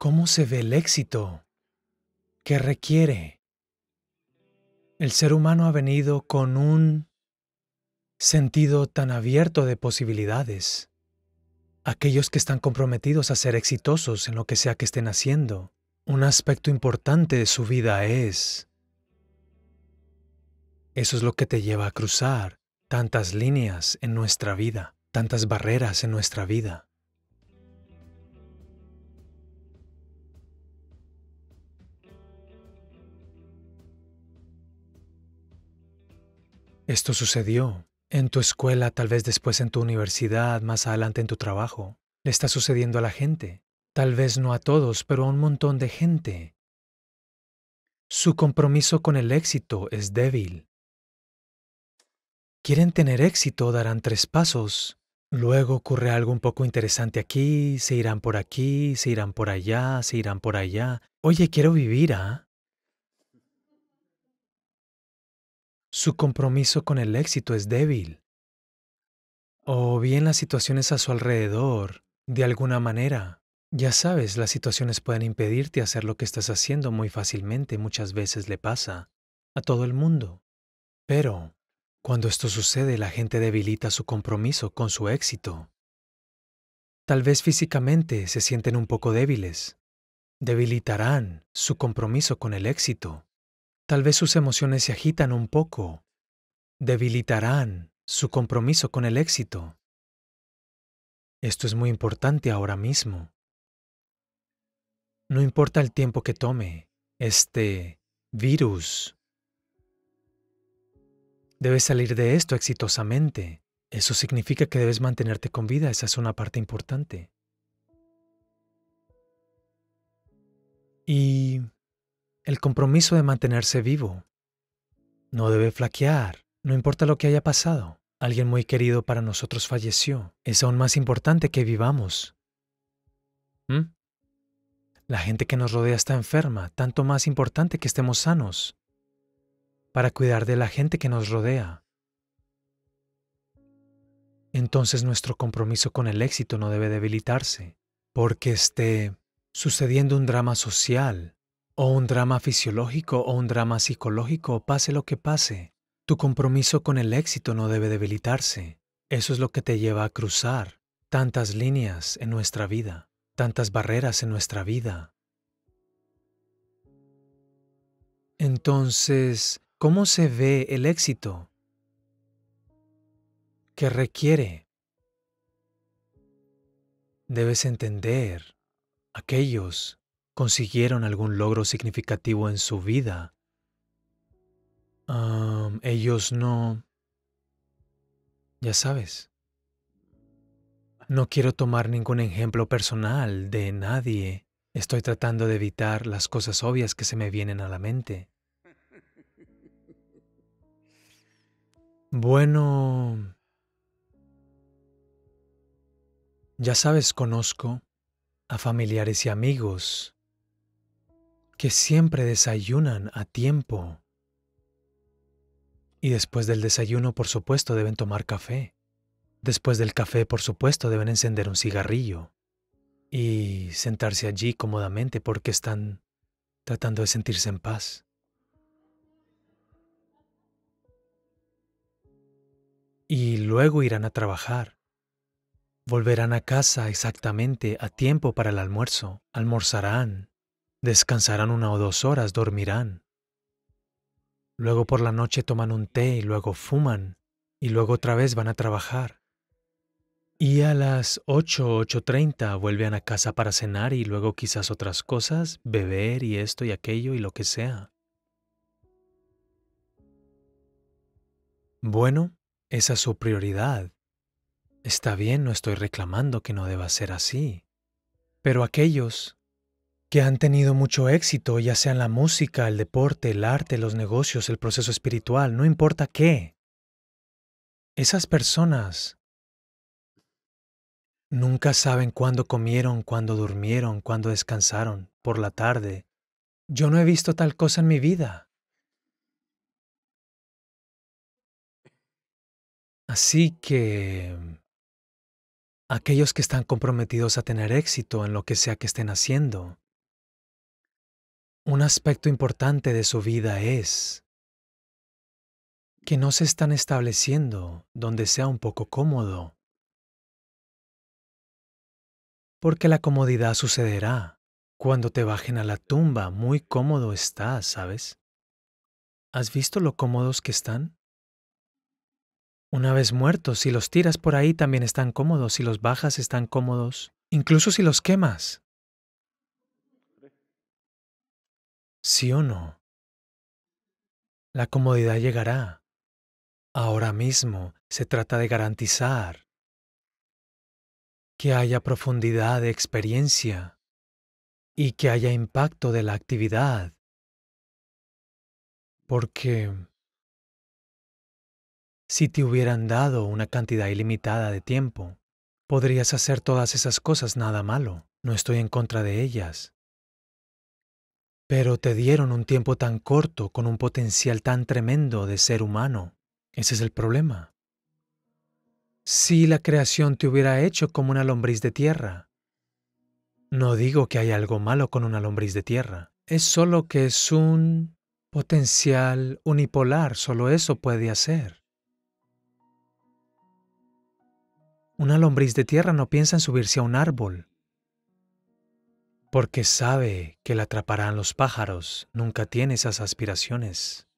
¿Cómo se ve el éxito? ¿Qué requiere? El ser humano ha venido con un sentido tan abierto de posibilidades. Aquellos que están comprometidos a ser exitosos en lo que sea que estén haciendo, un aspecto importante de su vida es... Eso es lo que te lleva a cruzar tantas líneas en nuestra vida, tantas barreras en nuestra vida. Esto sucedió en tu escuela, tal vez después en tu universidad, más adelante en tu trabajo. Le está sucediendo a la gente. Tal vez no a todos, pero a un montón de gente. Su compromiso con el éxito es débil. Quieren tener éxito, darán tres pasos. Luego ocurre algo un poco interesante aquí, se irán por aquí, se irán por allá, se irán por allá. Oye, quiero vivir, ¿ah? Su compromiso con el éxito es débil. O bien las situaciones a su alrededor, de alguna manera. Ya sabes, las situaciones pueden impedirte hacer lo que estás haciendo muy fácilmente, muchas veces le pasa a todo el mundo. Pero, cuando esto sucede, la gente debilita su compromiso con su éxito. Tal vez físicamente se sienten un poco débiles. Debilitarán su compromiso con el éxito. Tal vez sus emociones se agitan un poco, debilitarán su compromiso con el éxito. Esto es muy importante ahora mismo. No importa el tiempo que tome este virus. Debes salir de esto exitosamente. Eso significa que debes mantenerte con vida, esa es una parte importante. Y el compromiso de mantenerse vivo. No debe flaquear, no importa lo que haya pasado. Alguien muy querido para nosotros falleció. Es aún más importante que vivamos. ¿Mm? La gente que nos rodea está enferma, tanto más importante que estemos sanos para cuidar de la gente que nos rodea. Entonces nuestro compromiso con el éxito no debe debilitarse, porque esté sucediendo un drama social o un drama fisiológico o un drama psicológico, pase lo que pase, tu compromiso con el éxito no debe debilitarse. Eso es lo que te lleva a cruzar tantas líneas en nuestra vida, tantas barreras en nuestra vida. Entonces, ¿cómo se ve el éxito? ¿Qué requiere? Debes entender aquellos consiguieron algún logro significativo en su vida, ellos no... Ya sabes. No quiero tomar ningún ejemplo personal de nadie. Estoy tratando de evitar las cosas obvias que se me vienen a la mente. Bueno... Ya sabes, conozco a familiares y amigos que siempre desayunan a tiempo. Y después del desayuno, por supuesto, deben tomar café. Después del café, por supuesto, deben encender un cigarrillo y sentarse allí cómodamente porque están tratando de sentirse en paz. Y luego irán a trabajar. Volverán a casa exactamente a tiempo para el almuerzo. Almorzarán Descansarán una o dos horas, dormirán. Luego por la noche toman un té y luego fuman y luego otra vez van a trabajar. Y a las 8, 8.30 vuelven a casa para cenar y luego quizás otras cosas, beber y esto y aquello y lo que sea. Bueno, esa es su prioridad. Está bien, no estoy reclamando que no deba ser así. Pero aquellos que han tenido mucho éxito, ya sea en la música, el deporte, el arte, los negocios, el proceso espiritual, no importa qué. Esas personas nunca saben cuándo comieron, cuándo durmieron, cuándo descansaron, por la tarde. Yo no he visto tal cosa en mi vida. Así que aquellos que están comprometidos a tener éxito en lo que sea que estén haciendo, Un aspecto importante de su vida es que no se están estableciendo donde sea un poco cómodo, porque la comodidad sucederá cuando te bajen a la tumba. Muy cómodo estás, ¿sabes? ¿Has visto lo cómodos que están? Una vez muertos, si los tiras por ahí también están cómodos, si los bajas están cómodos, incluso si los quemas. ¿Sí o no? La comodidad llegará. Ahora mismo se trata de garantizar que haya profundidad de experiencia y que haya impacto de la actividad. Porque si te hubieran dado una cantidad ilimitada de tiempo, podrías hacer todas esas cosas nada malo. No estoy en contra de ellas. Pero te dieron un tiempo tan corto con un potencial tan tremendo de ser humano. Ese es el problema. Si la creación te hubiera hecho como una lombriz de tierra, no digo que hay algo malo con una lombriz de tierra, es solo que es un potencial unipolar, solo eso puede hacer. Una lombriz de tierra no piensa en subirse a un árbol, porque sabe que la atraparán los pájaros, nunca tiene esas aspiraciones.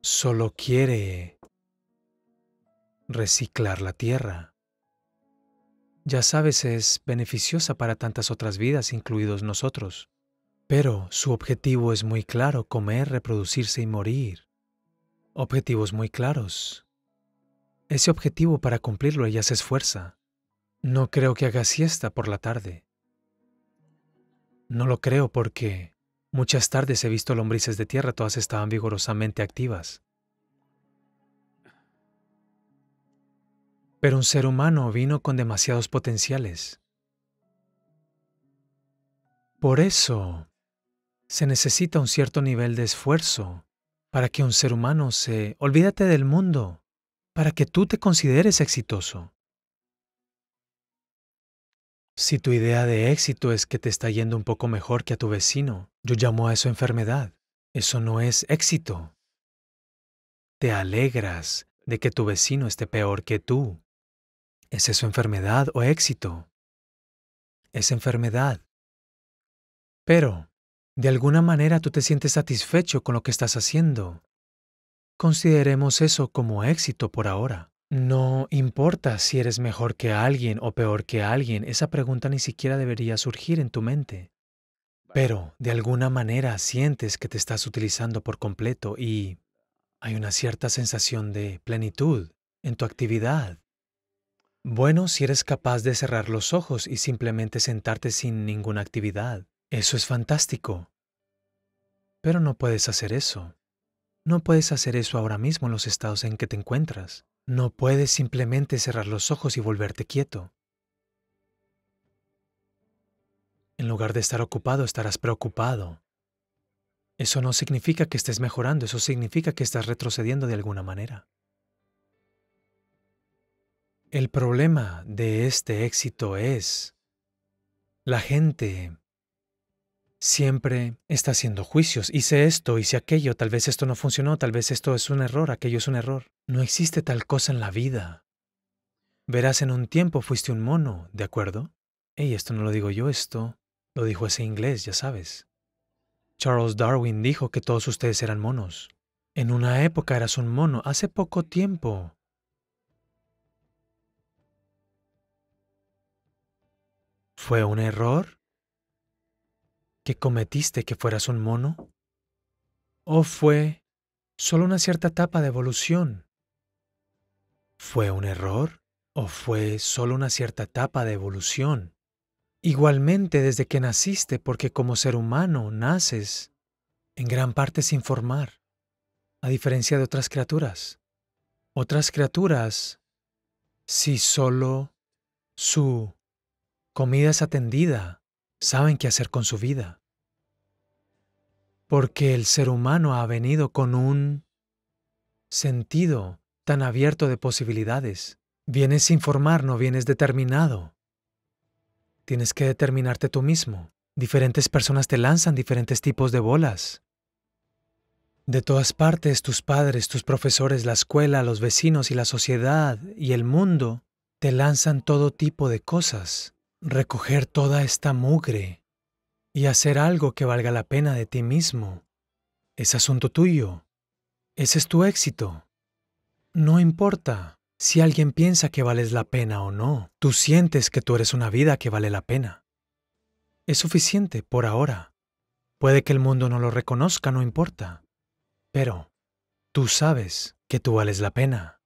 Solo quiere reciclar la tierra. Ya sabes, es beneficiosa para tantas otras vidas, incluidos nosotros. Pero su objetivo es muy claro, comer, reproducirse y morir. Objetivos muy claros. Ese objetivo para cumplirlo ella se esfuerza. No creo que haga siesta por la tarde. No lo creo porque muchas tardes he visto lombrices de tierra, todas estaban vigorosamente activas. Pero un ser humano vino con demasiados potenciales. Por eso, se necesita un cierto nivel de esfuerzo para que un ser humano se... Olvídate del mundo para que tú te consideres exitoso. Si tu idea de éxito es que te está yendo un poco mejor que a tu vecino, yo llamo a eso enfermedad. Eso no es éxito. Te alegras de que tu vecino esté peor que tú. ¿Es eso enfermedad o éxito? Es enfermedad. Pero, de alguna manera tú te sientes satisfecho con lo que estás haciendo. Consideremos eso como éxito por ahora. No importa si eres mejor que alguien o peor que alguien, esa pregunta ni siquiera debería surgir en tu mente. Pero de alguna manera sientes que te estás utilizando por completo y hay una cierta sensación de plenitud en tu actividad. Bueno, si eres capaz de cerrar los ojos y simplemente sentarte sin ninguna actividad, eso es fantástico. Pero no puedes hacer eso. No puedes hacer eso ahora mismo en los estados en que te encuentras. No puedes simplemente cerrar los ojos y volverte quieto. En lugar de estar ocupado, estarás preocupado. Eso no significa que estés mejorando, eso significa que estás retrocediendo de alguna manera. El problema de este éxito es la gente siempre está haciendo juicios. Hice esto, hice aquello, tal vez esto no funcionó, tal vez esto es un error, aquello es un error. No existe tal cosa en la vida. Verás, en un tiempo fuiste un mono, ¿de acuerdo? Ey, esto no lo digo yo, esto lo dijo ese inglés, ya sabes. Charles Darwin dijo que todos ustedes eran monos. En una época eras un mono, hace poco tiempo. ¿Fue un error? Cometiste que fueras un mono? ¿O fue solo una cierta etapa de evolución? ¿Fue un error? ¿O fue solo una cierta etapa de evolución? Igualmente desde que naciste, porque como ser humano naces en gran parte sin formar, a diferencia de otras criaturas. Otras criaturas, si solo su comida es atendida, saben qué hacer con su vida. Porque el ser humano ha venido con un sentido tan abierto de posibilidades. Vienes sin formar, no vienes determinado. Tienes que determinarte tú mismo. Diferentes personas te lanzan diferentes tipos de bolas. De todas partes, tus padres, tus profesores, la escuela, los vecinos y la sociedad y el mundo te lanzan todo tipo de cosas. Recoger toda esta mugre y hacer algo que valga la pena de ti mismo es asunto tuyo. Ese es tu éxito. No importa si alguien piensa que vales la pena o no, tú sientes que tú eres una vida que vale la pena. Es suficiente por ahora. Puede que el mundo no lo reconozca, no importa. Pero tú sabes que tú vales la pena.